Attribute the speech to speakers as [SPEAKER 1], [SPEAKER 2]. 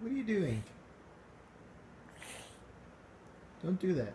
[SPEAKER 1] What are you doing? Don't do that.